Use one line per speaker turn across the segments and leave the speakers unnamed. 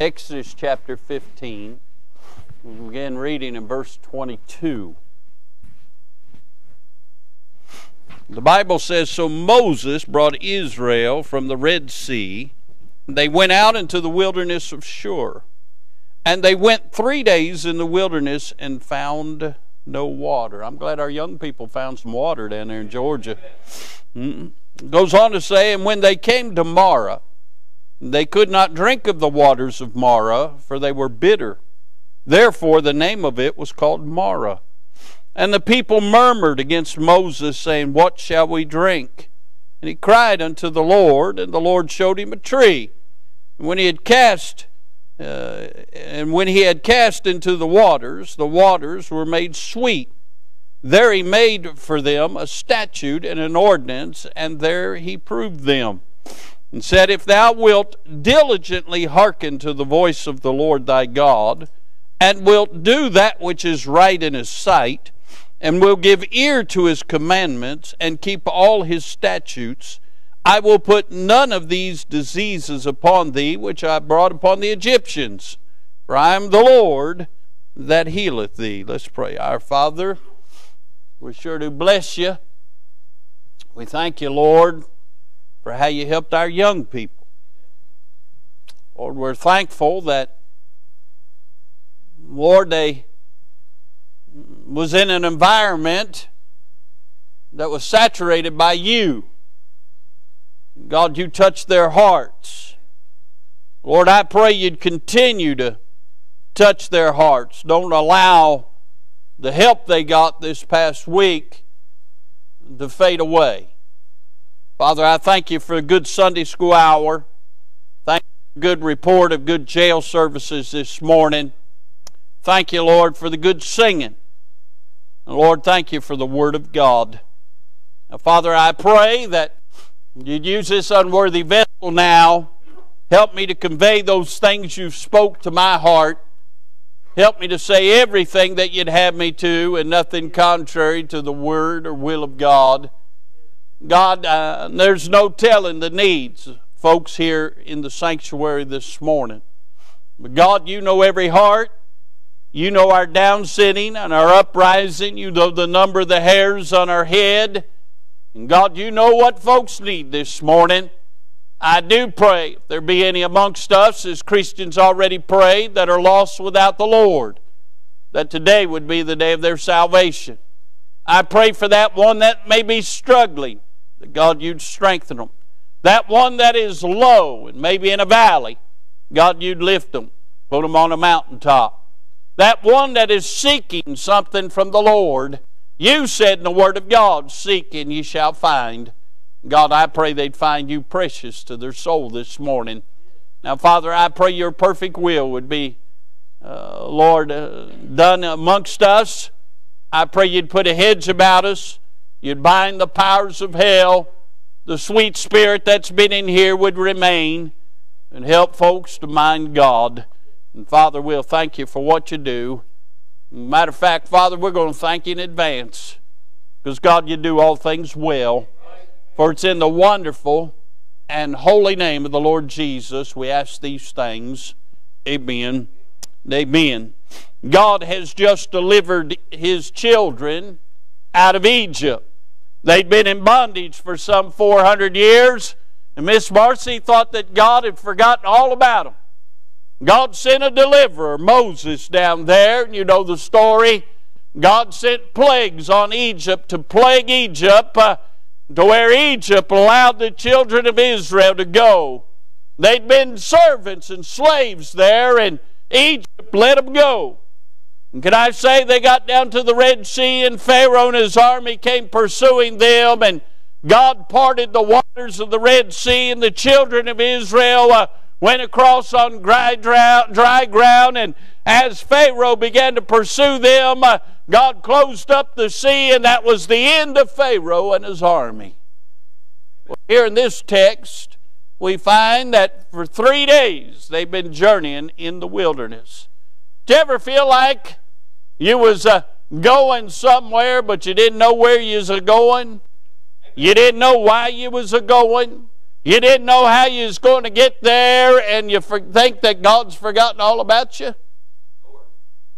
Exodus chapter 15. We'll begin reading in verse 22. The Bible says So Moses brought Israel from the Red Sea. They went out into the wilderness of Shur. And they went three days in the wilderness and found no water. I'm glad our young people found some water down there in Georgia. Mm-mm. Goes on to say, And when they came to Marah, they could not drink of the waters of Marah, for they were bitter. Therefore, the name of it was called Marah. And the people murmured against Moses, saying, What shall we drink? And he cried unto the Lord, and the Lord showed him a tree. And when he had cast, uh, and when he had cast into the waters, the waters were made sweet. There he made for them a statute and an ordinance, and there he proved them. And said, If thou wilt diligently hearken to the voice of the Lord thy God, and wilt do that which is right in his sight, and will give ear to his commandments and keep all his statutes, I will put none of these diseases upon thee which I brought upon the Egyptians. For I am the Lord that healeth thee. Let's pray. Our Father, we sure do bless you. We thank you, Lord, for how you helped our young people. Lord, we're thankful that, Lord, they was in an environment that was saturated by you. God, you touched their hearts. Lord, I pray you'd continue to touch their hearts. Don't allow the help they got this past week to fade away. Father, I thank you for a good Sunday school hour. Thank you for a good report of good jail services this morning. Thank you, Lord, for the good singing. And Lord, thank you for the Word of God. Now, Father, I pray that you'd use this unworthy vessel now. Help me to convey those things you've spoke to my heart. Help me to say everything that you'd have me to and nothing contrary to the Word or will of God. God, uh, there's no telling the needs folks here in the sanctuary this morning. But God, you know every heart. You know our down sitting and our uprising. You know the number of the hairs on our head. And God, you know what folks need this morning. I do pray if there be any amongst us, as Christians already prayed, that are lost without the Lord, that today would be the day of their salvation. I pray for that one that may be struggling, that God, you'd strengthen them. That one that is low and maybe in a valley, God, you'd lift them, put them on a mountaintop. That one that is seeking something from the Lord, you said in the Word of God, Seek and ye shall find. God, I pray they'd find you precious to their soul this morning. Now, Father, I pray your perfect will would be, uh, Lord, uh, done amongst us. I pray you'd put a hedge about us. You'd bind the powers of hell. The sweet spirit that's been in here would remain and help folks to mind God. And Father, we'll thank you for what you do. Matter of fact, Father, we're going to thank you in advance because, God, you do all things well. For it's in the wonderful and holy name of the Lord Jesus we ask these things. Amen. Amen. God has just delivered his children out of Egypt. They'd been in bondage for some 400 years, and Miss Marcy thought that God had forgotten all about them. God sent a deliverer, Moses, down there. And you know the story. God sent plagues on Egypt to plague Egypt uh, to where Egypt allowed the children of Israel to go. They'd been servants and slaves there, and Egypt let them go. And can I say they got down to the Red Sea, and Pharaoh and his army came pursuing them, and God parted the waters of the Red Sea, and the children of Israel. Uh, went across on dry, dry ground, and as Pharaoh began to pursue them, uh, God closed up the sea, and that was the end of Pharaoh and his army. Well, here in this text, we find that for three days they've been journeying in the wilderness. Do you ever feel like you was uh, going somewhere, but you didn't know where you was going? You didn't know why you was a going? You didn't know how you was going to get there, and you think that God's forgotten all about you.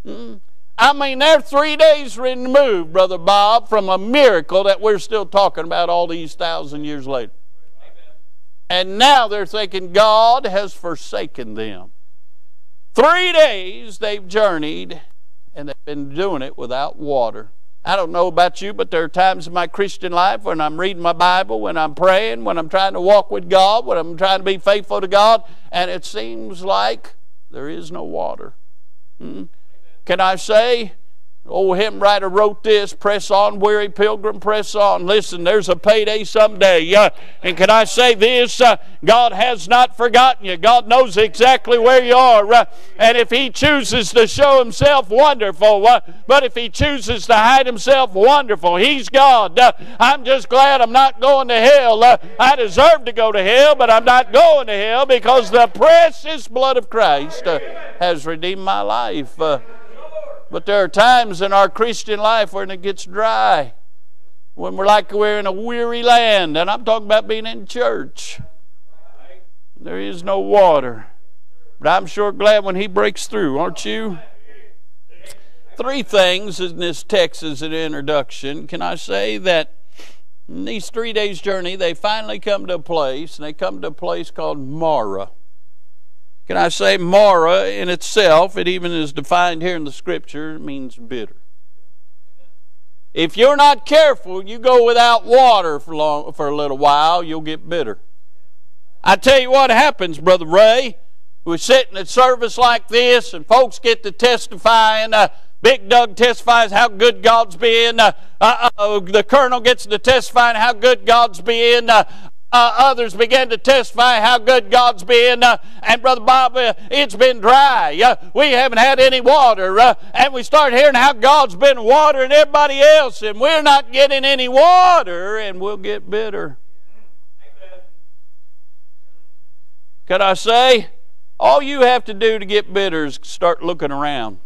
Mm. I mean, they're three days removed, Brother Bob, from a miracle that we're still talking about all these thousand years later. And now they're thinking God has forsaken them. Three days they've journeyed, and they've been doing it without water. I don't know about you, but there are times in my Christian life when I'm reading my Bible, when I'm praying, when I'm trying to walk with God, when I'm trying to be faithful to God, and it seems like there is no water. Hmm? Can I say Old hymn writer wrote this Press on, weary pilgrim, press on. Listen, there's a payday someday. Uh, and can I say this? Uh, God has not forgotten you. God knows exactly where you are. Uh, and if He chooses to show Himself, wonderful. Uh, but if He chooses to hide Himself, wonderful. He's God. Uh, I'm just glad I'm not going to hell. Uh, I deserve to go to hell, but I'm not going to hell because the precious blood of Christ has redeemed my life. But there are times in our Christian life when it gets dry, when we're like we're in a weary land, and I'm talking about being in church. There is no water. But I'm sure glad when He breaks through, aren't you? Three things in this text as an introduction. Can I say that in these three days' journey, they finally come to a place, and they come to a place called Marah. Can I say Marah in itself, it even is defined here in the scripture, means bitter. If you're not careful, you go without water for, long, for a little while, you'll get bitter. I tell you what happens, Brother Ray. We're sitting at service like this, and folks get to testifying. Uh, Big Doug testifies how good God's been. Uh, uh, uh the colonel gets to testifying how good God's been. Uh, others began to testify how good God's been. Uh, and Brother Bob, uh, it's been dry. Uh, we haven't had any water. Uh, and we start hearing how God's been watering everybody else, and we're not getting any water, and we'll get bitter. Could I say, all you have to do to get bitter is start looking around.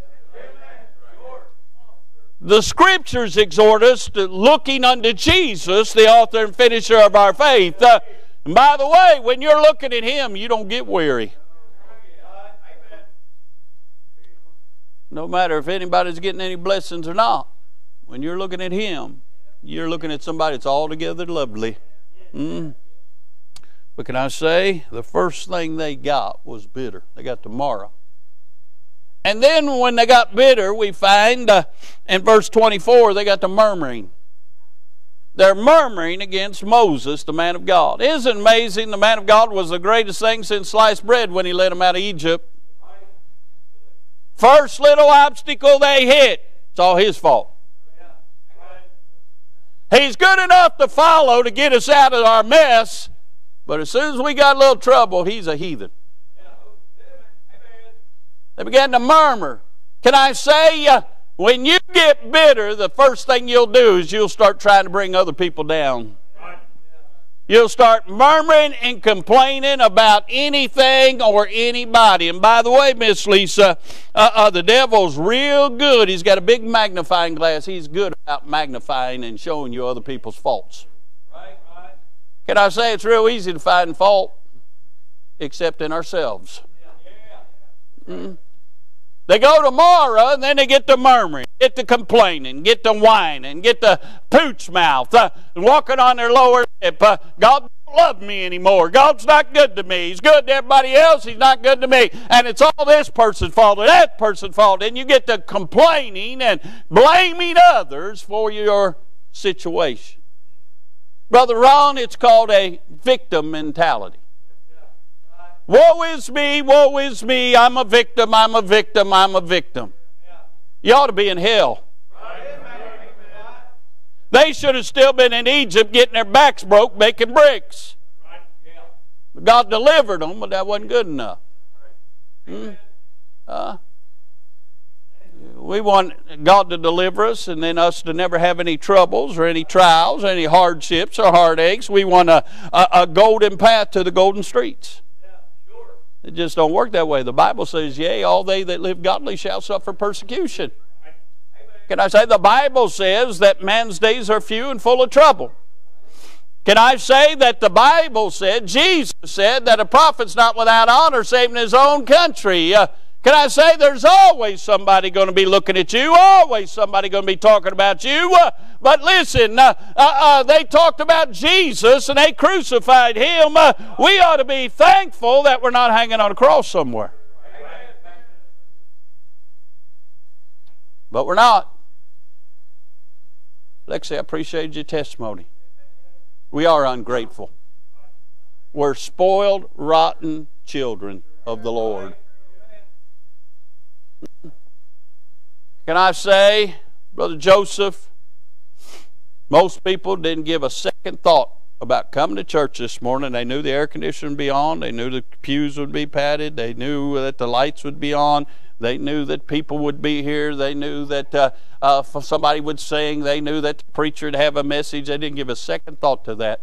The scriptures exhort us to looking unto Jesus, the author and finisher of our faith. Uh, and by the way, when you're looking at Him, you don't get weary. No matter if anybody's getting any blessings or not, when you're looking at Him, you're looking at somebody that's altogether lovely. Mm. But can I say, the first thing they got was bitter. They got to Marah. And then when they got bitter, we find uh, in verse 24, they got the murmuring. They're murmuring against Moses, the man of God. Isn't amazing? The man of God was the greatest thing since sliced bread when he led them out of Egypt. First little obstacle they hit, it's all his fault. He's good enough to follow to get us out of our mess, but as soon as we got a little trouble, he's a heathen. They began to murmur. Can I say, uh, when you get bitter, the first thing you'll do is you'll start trying to bring other people down. You'll start murmuring and complaining about anything or anybody. And by the way, Miss Lisa, uh, uh, the devil's real good. He's got a big magnifying glass. He's good about magnifying and showing you other people's faults. Can I say it's real easy to find fault except in ourselves? Mm-hmm. They go to Marah and then they get to murmuring, get to complaining, get to whining, get to pooch mouth, uh, walking on their lower lip. Uh, God don't love me anymore. God's not good to me. He's good to everybody else. He's not good to me. And it's all this person's fault or that person's fault. And you get to complaining and blaming others for your situation. Brother Ron, it's called a victim mentality. Woe is me, woe is me, I'm a victim, I'm a victim, I'm a victim. You ought to be in hell. They should have still been in Egypt getting their backs broke making bricks. God delivered them, but that wasn't good enough. Hmm? Uh, we want God to deliver us and then us to never have any troubles or any trials or any hardships or heartaches. We want a, a, a golden path to the golden streets. It just don't work that way. The Bible says, Yea, all they that live godly shall suffer persecution. Can I say the Bible says that man's days are few and full of trouble? Can I say that the Bible said, Jesus said, that a prophet's not without honor save in his own country? Uh, can I say there's always somebody going to be looking at you, always somebody going to be talking about you? Uh, but listen, uh, uh, uh they talked about Jesus and they crucified him. Uh, we ought to be thankful that we're not hanging on a cross somewhere. But we're not. Lexi, I appreciate your testimony. We are ungrateful. We're spoiled, rotten children of the Lord. Can I say, Brother Joseph, most people didn't give a second thought about coming to church this morning. They knew the air conditioner would be on. They knew the pews would be padded. They knew that the lights would be on. They knew that people would be here. They knew that uh, uh, somebody would sing. They knew that the preacher would have a message. They didn't give a second thought to that.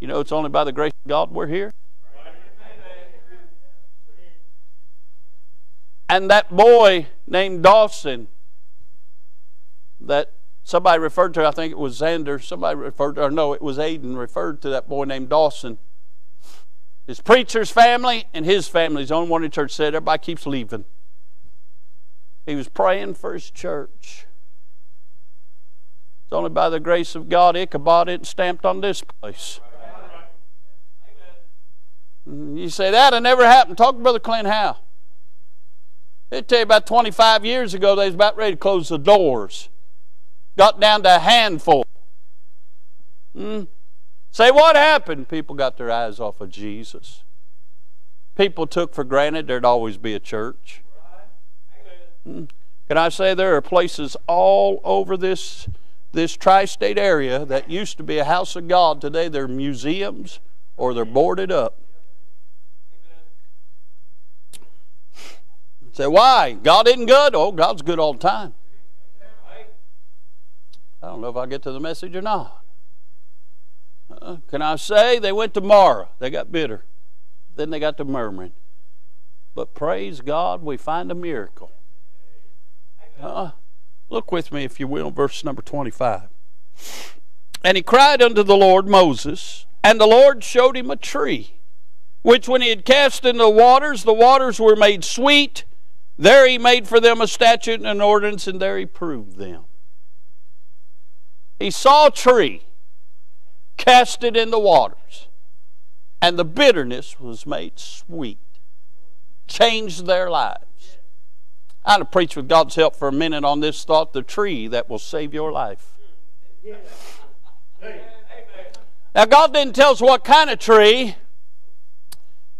You know, it's only by the grace of God we're here. And that boy named Dawson that somebody referred to, I think it was Xander, somebody referred to, or no, it was Aiden referred to that boy named Dawson. His preacher's family and his family's own one in church said everybody keeps leaving. He was praying for his church. It's only by the grace of God Ichabod it stamped on this place. You say that, it never happened. Talk to Brother Clint Howe. They tell you about 25 years ago, they was about ready to close the doors. Got down to a handful. Hmm? Say, what happened? People got their eyes off of Jesus. People took for granted there'd always be a church. Hmm? Can I say there are places all over this, this tri state area that used to be a house of God. Today they're museums or they're boarded up. Say, why? God isn't good? Oh, God's good all the time. I don't know if I get to the message or not. Uh, can I say they went to Marah? They got bitter. Then they got to murmuring. But praise God, we find a miracle. Uh, look with me, if you will, verse number 25. And he cried unto the Lord Moses, and the Lord showed him a tree, which when he had cast in the waters, the waters were made sweet there he made for them a statute and an ordinance, and there he proved them. He saw a tree, cast it in the waters, and the bitterness was made sweet, changed their lives. Going to preach with God's help for a minute on this thought the tree that will save your life. Now, God didn't tell us what kind of tree.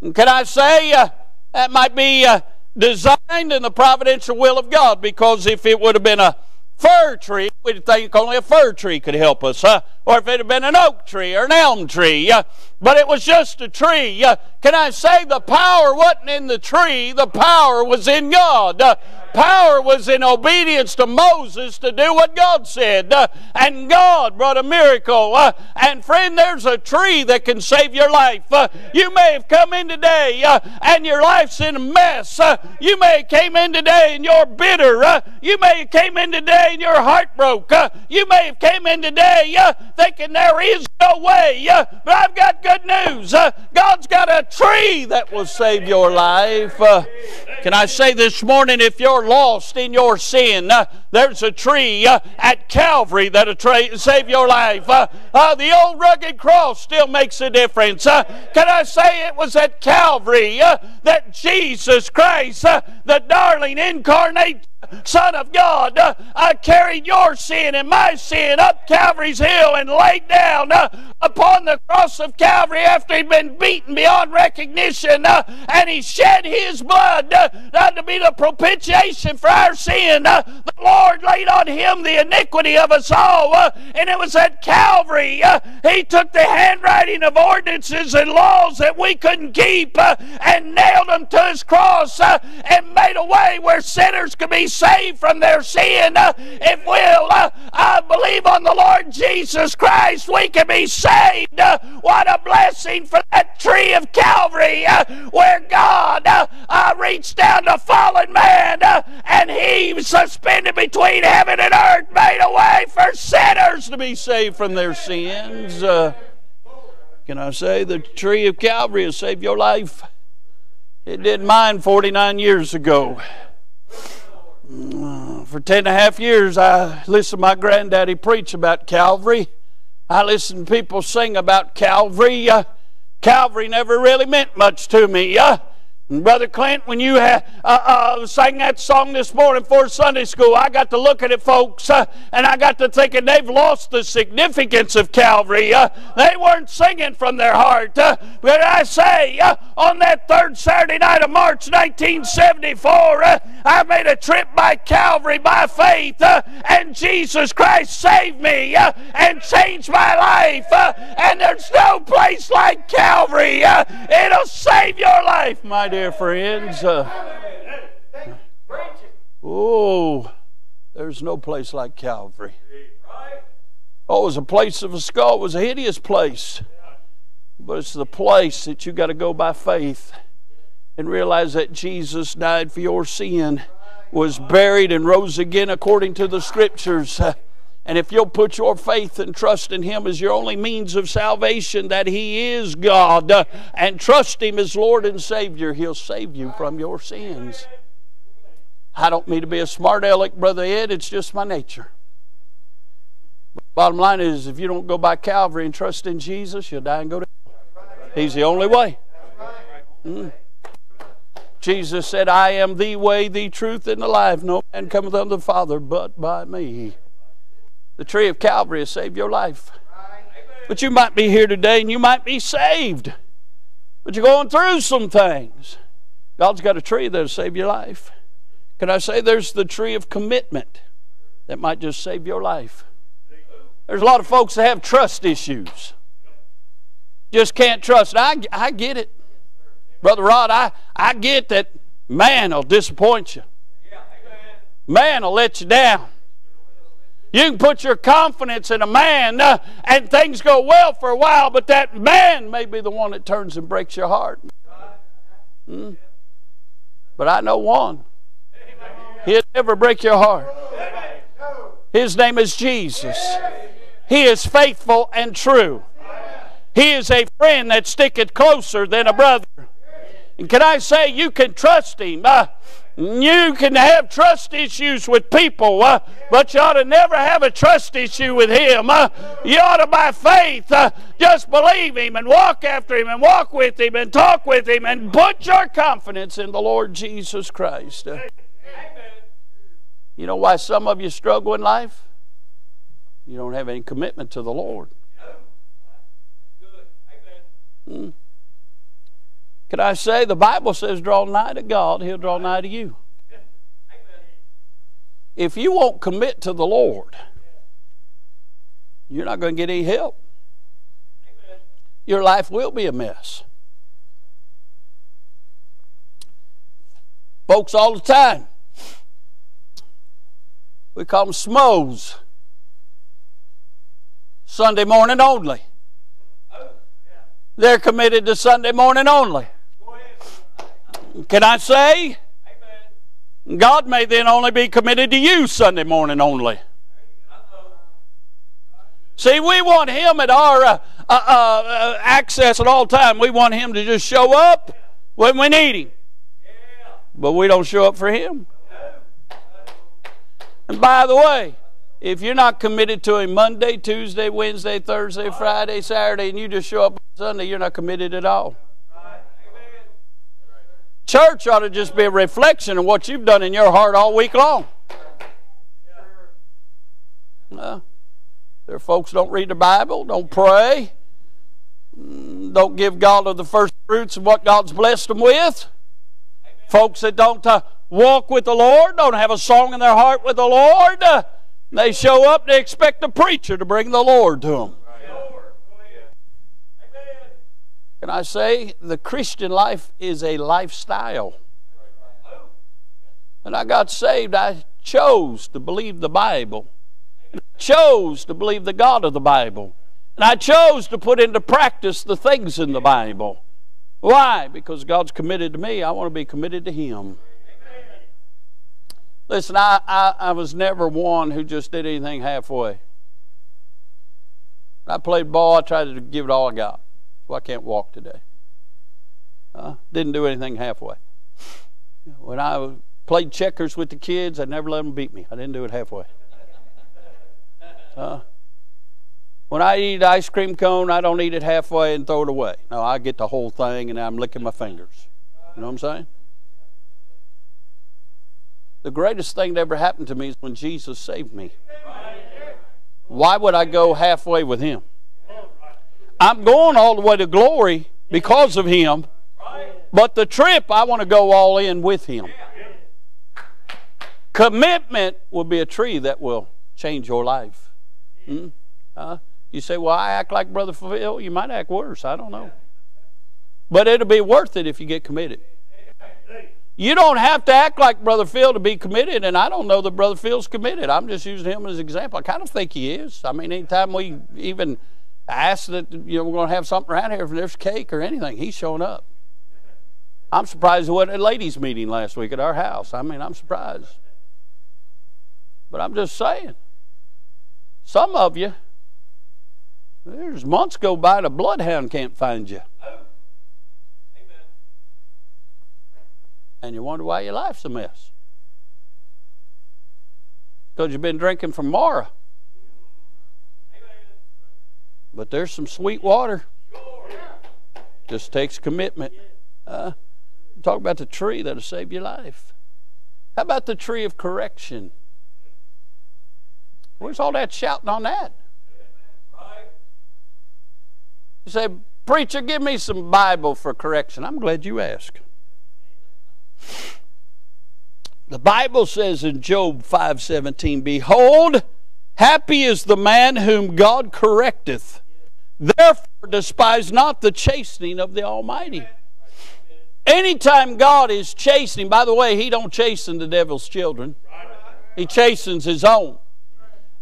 Can I say uh, that might be uh, designed in the providential will of God because if it would have been a fir tree, we'd think only a fir tree could help us, huh? or if it had been an oak tree or an elm tree. Uh, but it was just a tree. Uh, can I say the power wasn't in the tree, the power was in God. Uh, power was in obedience to Moses to do what God said. Uh, and God brought a miracle. Uh, and friend, there's a tree that can save your life. Uh, you may have come in today uh, and your life's in a mess. You may have came in today and you're bitter. You may have came in today and your heart broke. you may have came in today thinking there is no way. but I've got good news. God's got a tree that will save your life. can I say this morning, if you're lost in your sin, uh, there's a tree uh, at Calvary that'll tra- save your life. Uh, uh, the old rugged cross still makes a difference. Uh, can I say it was at Calvary uh, that Jesus Christ, the darling incarnate Son of God, uh, carried your sin and my sin up Calvary's hill and laid down uh, upon the cross of Calvary after he'd been beaten beyond recognition, uh, and he shed his blood uh, to be the propitiation for our sin. Uh, the Lord laid on him the iniquity of us all, uh, and it was at Calvary he took the handwriting of ordinances and laws that we couldn't keep and nailed them to his cross and made a way where sinners could be saved from their sin, uh, if we'll uh, uh, believe on the Lord Jesus Christ, we can be saved. Uh, what a blessing for that tree of Calvary uh, where God uh, reached down to fallen man, uh, and he suspended between heaven and earth, made a way for sinners to be saved from their sins. Uh, can I say the tree of Calvary has saved your life? It did mine 49 years ago. Uh, for 10 and a half years, I listened to my granddaddy preach about Calvary. I listened to people sing about Calvary. Uh, Calvary never really meant much to me. Uh, Brother Clint, when you uh, uh, sang that song this morning for Sunday school, I got to look at it, folks, uh, and I got to thinking they've lost the significance of Calvary. Uh, they weren't singing from their heart. Uh, but I say, uh, on that third Saturday night of March 1974, I made a trip by Calvary by faith, and Jesus Christ saved me and changed my life. and there's no place like Calvary. it'll save your life, my dear friends. Uh, oh, there's no place like Calvary. Oh, it was a place of a skull. It was a hideous place. But it's the place that you got to go by faith and realize that Jesus died for your sin, was buried, and rose again according to the Scriptures. And if you'll put your faith and trust in Him as your only means of salvation, that He is God, uh, and trust Him as Lord and Savior, He'll save you from your sins. I don't mean to be a smart aleck, Brother Ed, it's just my nature. Bottom line is, if you don't go by Calvary and trust in Jesus, you'll die and go to hell. He's the only way. Mm. Jesus said, I am the way, the truth, and the life. No man cometh unto the Father but by me. The tree of Calvary has saved your life. But you might be here today and you might be saved. But you're going through some things. God's got a tree that'll save your life. Can I say there's the tree of commitment that might just save your life? There's a lot of folks that have trust issues. Just can't trust. I, I get it. Brother Rod, I, I get that man will disappoint you. Man will let you down. You can put your confidence in a man uh, and things go well for a while, but that man may be the one that turns and breaks your heart. Hmm? But I know one. He'll never break your heart. His name is Jesus. He is faithful and true. He is a friend that sticketh closer than a brother. And can I say you can trust him? Uh, you can have trust issues with people, uh, but you ought to never have a trust issue with Him. Uh, you ought to, by faith, uh, just believe Him and walk after Him and walk with Him and talk with Him and put your confidence in the Lord Jesus Christ. Uh, you know why some of you struggle in life? You don't have any commitment to the Lord. Hmm. Could I say the Bible says, draw nigh to God, He'll draw nigh to you. If you won't commit to the Lord, you're not going to get any help. Your life will be a mess. Folks, all the time, we call them SMOs. Sunday morning only. They're committed to Sunday morning only. Can I say? God may then only be committed to you Sunday morning only. See, we want Him at our uh, uh, uh, access at all time. We want Him to just show up when we need Him. But we don't show up for Him. And by the way, if you're not committed to Him Monday, Tuesday, Wednesday, Thursday, Friday, Saturday, and you just show up on Sunday, you're not committed at all. Church ought to just be a reflection of what you've done in your heart all week long. No. There are folks don't read the Bible, don't pray, mm, don't give God of the first fruits of what God's blessed them with. Folks that don't uh, walk with the Lord, don't have a song in their heart with the Lord, uh, they show up, they expect the preacher to bring the Lord to them. Can I say the Christian life is a lifestyle? When I got saved, I chose to believe the Bible. I chose to believe the God of the Bible. And I chose to put into practice the things in the Bible. Why? Because God's committed to me. I want to be committed to Him. Listen, I, I, I was never one who just did anything halfway. I played ball, I tried to give it all I got. So I can't walk today. Uh, didn't do anything halfway. When I played checkers with the kids, I never let them beat me. I didn't do it halfway. Uh, when I eat ice cream cone, I don't eat it halfway and throw it away. No, I get the whole thing and I'm licking my fingers. You know what I'm saying? The greatest thing that ever happened to me is when Jesus saved me. Why would I go halfway with Him? I'm going all the way to glory because of Him, but the trip, I want to go all in with Him. Commitment will be a tree that will change your life. Hmm? Uh, you say, well, I act like Brother Phil. You might act worse. I don't know. But it'll be worth it if you get committed. You don't have to act like Brother Phil to be committed, and I don't know that Brother Phil's committed. I'm just using him as an example. I kind of think he is. I mean, anytime we even ask that you know we're going to have something around here, if there's cake or anything, he's showing up. I'm surprised wasn't a ladies' meeting last week at our house. I mean, I'm surprised. But I'm just saying, some of you, there's months go by and a bloodhound can't find you. And you wonder why your life's a mess. Because you've been drinking from Marah. But there's some sweet water. Just takes commitment. Uh, talk about the tree that'll save your life. How about the tree of correction? Where's all that shouting on that? You say, Preacher, give me some Bible for correction. I'm glad you asked. The Bible says in Job 5:17, "Behold, happy is the man whom God correcteth. Therefore despise not the chastening of the Almighty." Anytime God is chastening, by the way, he don't chasten the devil's children. He chastens his own.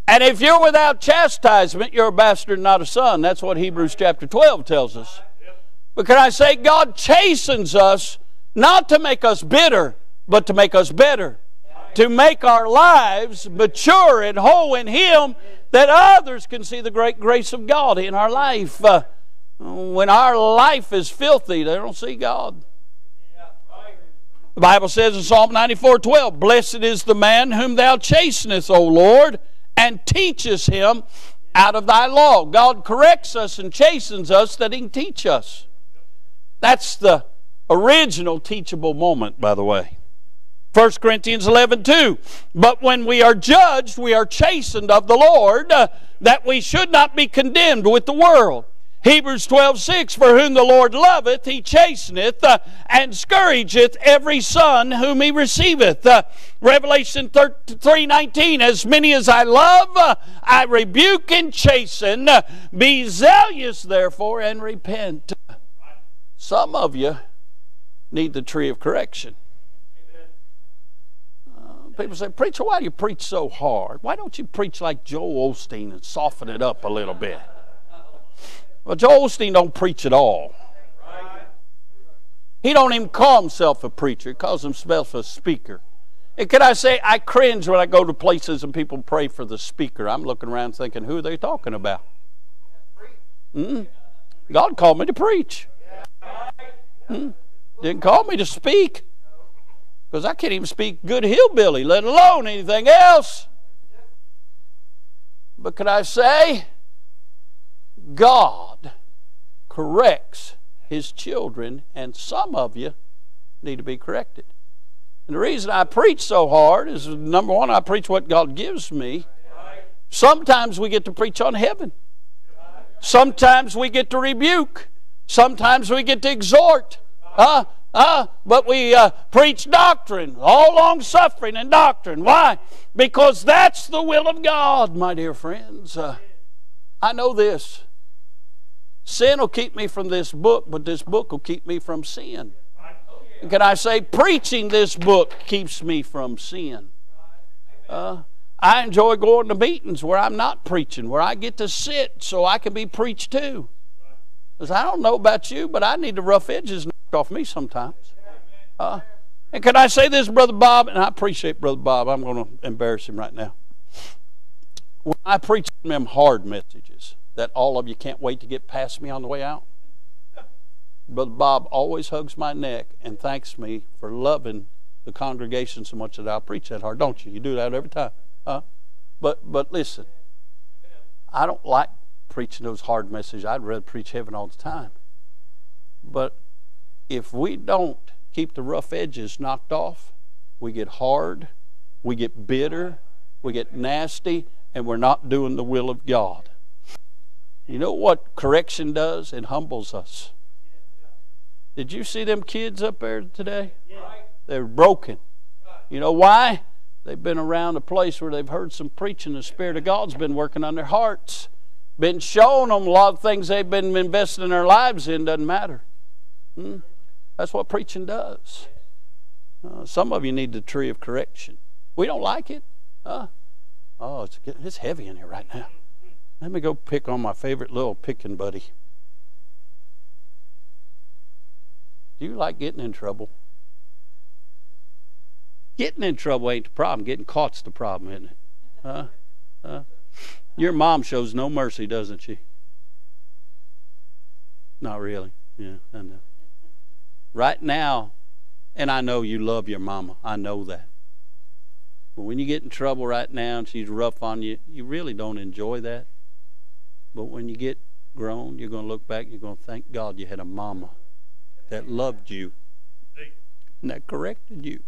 And if you're without chastisement, you're a bastard, not a son. That's what Hebrews chapter 12 tells us. But can I say, God chastens us not to make us bitter, but to make us better. To make our lives mature and whole in Him, that others can see the great grace of God in our life. Uh, when our life is filthy, they don't see God. The Bible says in Psalm 94 12, Blessed is the man whom thou chastenest, O Lord and teaches him out of thy law. God corrects us and chastens us that he can teach us. That's the original teachable moment, by the way. 1 Corinthians 11, 2. But when we are judged, we are chastened of the Lord, uh, that we should not be condemned with the world. Hebrews 12, 6, For whom the Lord loveth, he chasteneth, uh, and scourgeth every son whom he receiveth. Uh, Revelation 3, 19, As many as I love, uh, I rebuke and chasten. Uh, be zealous, therefore, and repent. Some of you need the tree of correction. People say, Preacher, why do you preach so hard? Why don't you preach like Joel Osteen and soften it up a little bit? Well, Joel Osteen don't preach at all. He don't even call himself a preacher. He calls himself a speaker. And can I say, I cringe when I go to places and people pray for the speaker. I'm looking around thinking, who are they talking about? Mm-hmm. God called me to preach. Mm-hmm. Didn't call me to speak. Because I can't even speak good hillbilly, let alone anything else. But can I say, God corrects his children, and some of you need to be corrected. And the reason I preach so hard is number one, I preach what God gives me. Sometimes we get to preach on heaven. Sometimes we get to rebuke. Sometimes we get to exhort. Uh, uh, but we uh, preach doctrine, all long suffering and doctrine. Why? Because that's the will of God, my dear friends. Uh, I know this. Sin will keep me from this book, but this book will keep me from sin. Can I say, preaching this book keeps me from sin? Uh, I enjoy going to meetings where I'm not preaching, where I get to sit so I can be preached to. Because I don't know about you, but I need the rough edges knocked off me sometimes. Uh, And can I say this, Brother Bob? And I appreciate Brother Bob. I'm going to embarrass him right now. When I preach them hard messages that all of you can't wait to get past me on the way out, Brother Bob always hugs my neck and thanks me for loving the congregation so much that I preach that hard, don't you? You do that every time. Huh? But but listen, I don't like preaching those hard messages. I'd rather preach heaven all the time. But if we don't keep the rough edges knocked off, we get hard, we get bitter, we get nasty, and we're not doing the will of God. You know what correction does? It humbles us. Did you see them kids up there today? They're broken. You know why? They've been around a place where they've heard some preaching. The Spirit of God's been working on their hearts, been showing them a lot of things they've been investing their lives in. Doesn't matter. Hmm? That's what preaching does. Uh, some of you need the tree of correction. We don't like it. Huh? Oh, it's, getting, it's heavy in here right now. Let me go pick on my favorite little picking buddy. Do you like getting in trouble? Getting in trouble ain't the problem. Getting caught's the problem, isn't it? Huh? Your mom shows no mercy, doesn't she? Not really. Yeah, I know. Right now, and I know you love your mama. I know that. But when you get in trouble right now and she's rough on you, you really don't enjoy that. But when you get grown, you're going to look back and you're going to thank God you had a mama that loved you and that corrected you,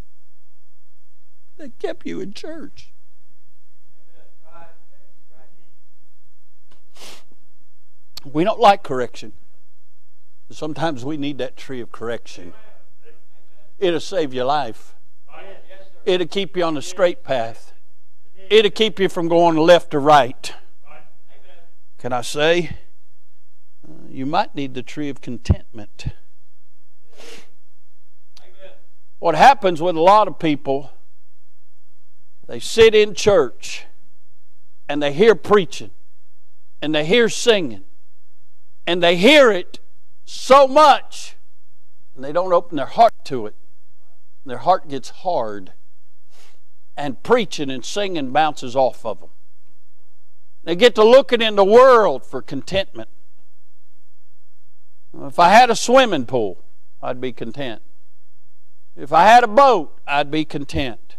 that kept you in church. We don't like correction. Sometimes we need that tree of correction. It'll save your life. It'll keep you on the straight path. It'll keep you from going left or right. Can I say? Uh, you might need the tree of contentment. What happens with a lot of people, they sit in church and they hear preaching and they hear singing and they hear it so much and they don't open their heart to it. Their heart gets hard and preaching and singing bounces off of them. They get to looking in the world for contentment. If I had a swimming pool, I'd be content. If I had a boat, I'd be content.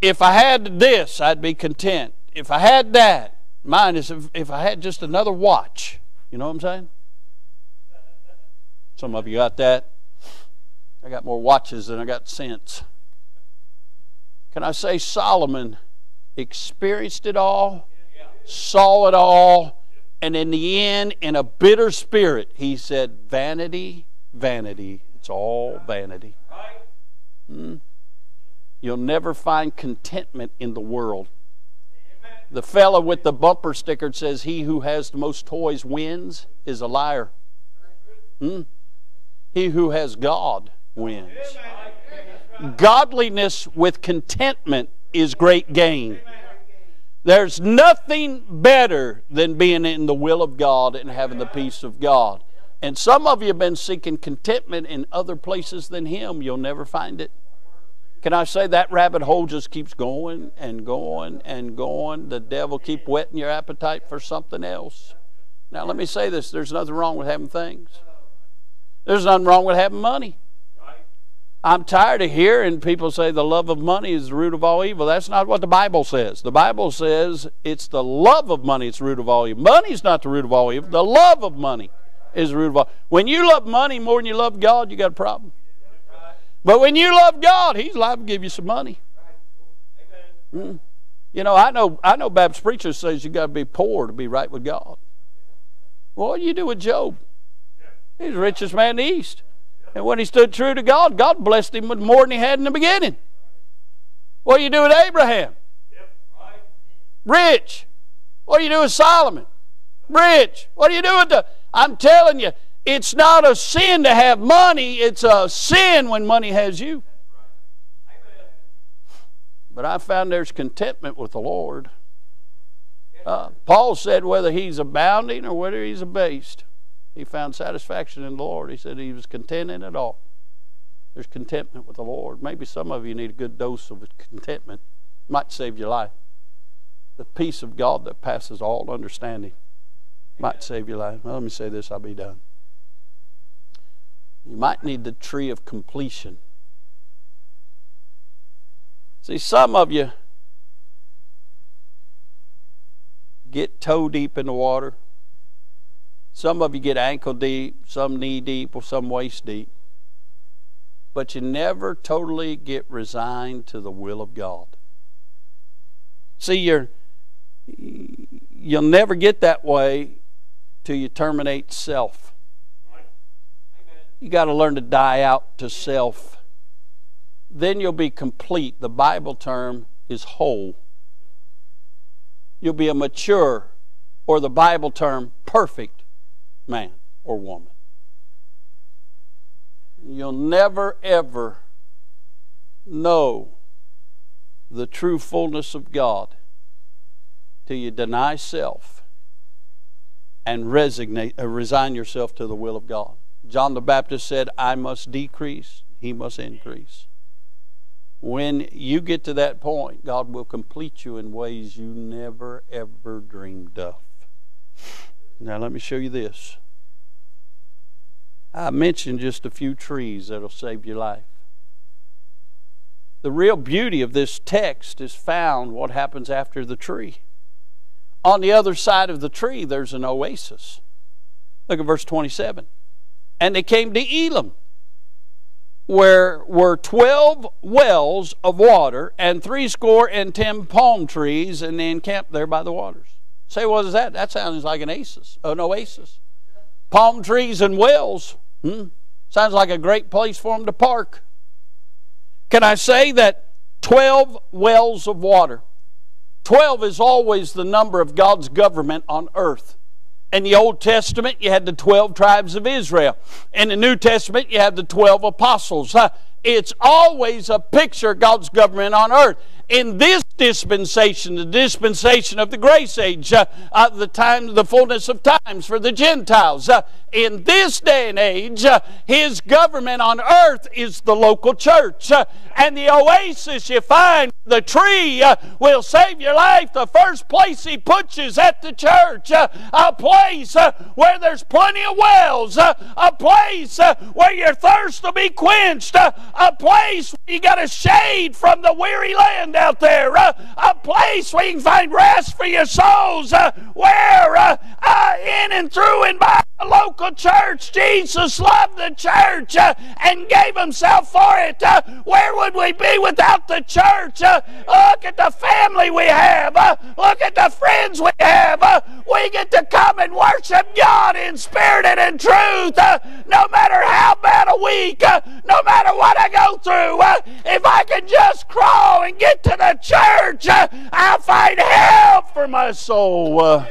If I had this, I'd be content. If I had that, mine is if, if I had just another watch. You know what I'm saying? Some of you got that. I got more watches than I got sense. Can I say Solomon experienced it all, saw it all, and in the end, in a bitter spirit, he said, Vanity, vanity, it's all vanity. Hmm? You'll never find contentment in the world. The fellow with the bumper sticker says, He who has the most toys wins is a liar. Hmm? He who has God wins. Godliness with contentment is great gain. There's nothing better than being in the will of God and having the peace of God. And some of you have been seeking contentment in other places than Him. You'll never find it. Can I say that rabbit hole just keeps going and going and going? The devil keep whetting your appetite for something else. Now let me say this: there's nothing wrong with having things. There's nothing wrong with having money. I'm tired of hearing people say the love of money is the root of all evil. That's not what the Bible says. The Bible says it's the love of money that's the root of all evil. Money is not the root of all evil. The love of money is the root of all. When you love money more than you love God, you got a problem. But when you love God, He's liable to give you some money. Mm. You know, I know I know Baptist preachers says you got to be poor to be right with God. Well, what do you do with Job? He's the richest man in the East. And when he stood true to God, God blessed him with more than he had in the beginning. What do you do with Abraham? Rich. What do you do with Solomon? Rich. What do you do with the. I'm telling you, it's not a sin to have money, it's a sin when money has you. But I found there's contentment with the Lord. Uh, Paul said whether he's abounding or whether he's abased, he found satisfaction in the Lord. He said he was content in it all. There's contentment with the Lord. Maybe some of you need a good dose of contentment. Might save your life. The peace of God that passes all understanding might save your life. Well, let me say this, I'll be done. You might need the tree of completion. See, some of you get toe deep in the water. Some of you get ankle deep, some knee deep, or some waist deep. But you never totally get resigned to the will of God. See, you're, you'll never get that way till you terminate self. You got to learn to die out to self. Then you'll be complete. The Bible term is whole. You'll be a mature, or the Bible term, perfect man or woman. You'll never, ever know the true fullness of God till you deny self and resignate, uh, resign yourself to the will of God. John the Baptist said, I must decrease, he must increase. When you get to that point, God will complete you in ways you never ever dreamed of. Now, let me show you this. I mentioned just a few trees that'll save your life. The real beauty of this text is found what happens after the tree. On the other side of the tree, there's an oasis. Look at verse 27. And they came to Elim, where were 12 wells of water and threescore and ten palm trees, and they encamped there by the waters. Say, what is that? That sounds like an oasis. An oasis. Palm trees and wells. Hmm? Sounds like a great place for them to park. Can I say that 12 wells of water? 12 is always the number of God's government on earth. In the Old Testament, you had the 12 tribes of Israel. In the New Testament, you have the 12 apostles. It's always a picture of God's government on earth in this dispensation, the dispensation of the grace age, uh, uh, the time, the fullness of times for the Gentiles. Uh, in this day and age, uh, his government on earth is the local church. Uh, and the oasis you find, the tree, uh, will save your life. The first place he puts you is at the church, a place where there's plenty of wells, a place where your thirst will be quenched, place where you got a shade from the weary land out there, uh, a place where you can find rest for your souls, uh, where uh, uh in and through and by a local church, Jesus loved the church uh, and gave himself for it. Uh, where would we be without the church? look at the family we have. look at the friends we have. we get to come and worship God in spirit and in truth. no matter how bad a week, no matter what I go through, if I can just crawl and get to the church, uh, I find help for my soul. Uh,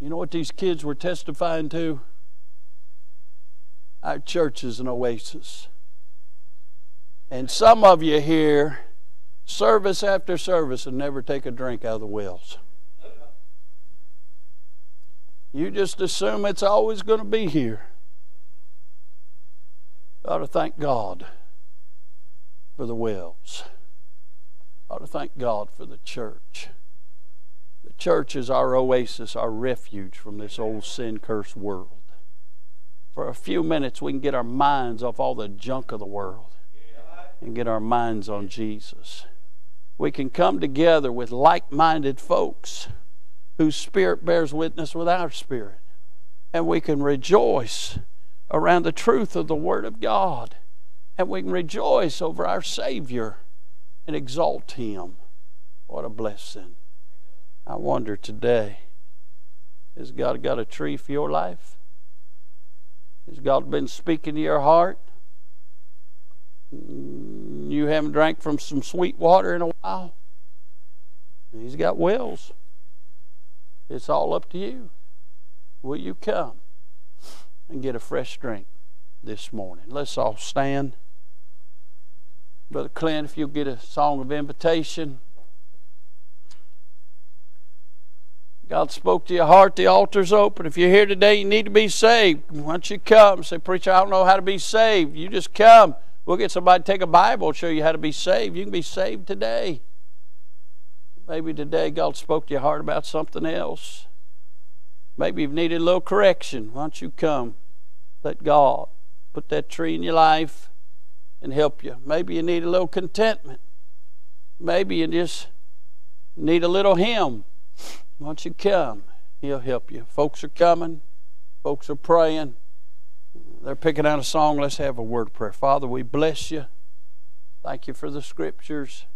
you know what these kids were testifying to? Our church is an oasis. And some of you here, service after service, and never take a drink out of the wells. You just assume it's always going to be here. ought to thank God for the wells. I ought to thank God for the church. Church is our oasis, our refuge from this old sin cursed world. For a few minutes, we can get our minds off all the junk of the world and get our minds on Jesus. We can come together with like minded folks whose spirit bears witness with our spirit. And we can rejoice around the truth of the Word of God and we can rejoice over our Savior and exalt Him. What a blessing. I wonder today has God got a tree for your life? Has God been speaking to your heart? Mm, you haven't drank from some sweet water in a while? He's got wells. It's all up to you. Will you come and get a fresh drink this morning? Let's all stand. Brother Clint, if you'll get a song of invitation. God spoke to your heart, the altar's open. If you're here today, you need to be saved. Once you come, say, Preacher, I don't know how to be saved. You just come. We'll get somebody to take a Bible and show you how to be saved. You can be saved today. Maybe today God spoke to your heart about something else. Maybe you've needed a little correction. Why don't you come? Let God put that tree in your life and help you. Maybe you need a little contentment. Maybe you just need a little hymn. Don't you come? He'll help you. Folks are coming. Folks are praying. They're picking out a song. Let's have a word of prayer. Father, we bless you. Thank you for the scriptures.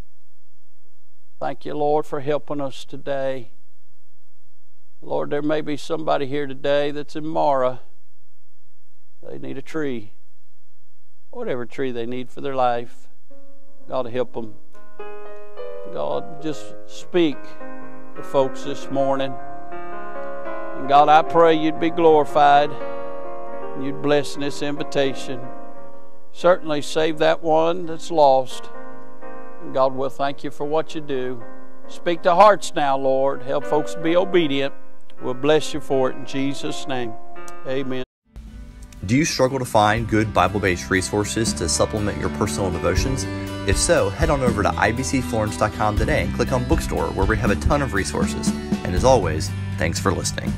Thank you, Lord, for helping us today. Lord, there may be somebody here today that's in Marah. They need a tree. Whatever tree they need for their life. God help them. God, just speak to folks this morning. And God, I pray you'd be glorified. And you'd bless this invitation. Certainly save that one that's lost. And God will thank you for what you do. Speak to hearts now, Lord. Help folks be obedient. We'll bless you for it in Jesus' name. Amen.
Do you struggle to find good Bible based resources to supplement your personal devotions? If so, head on over to ibcflorence.com today and click on Bookstore, where we have a ton of resources. And as always, thanks for listening.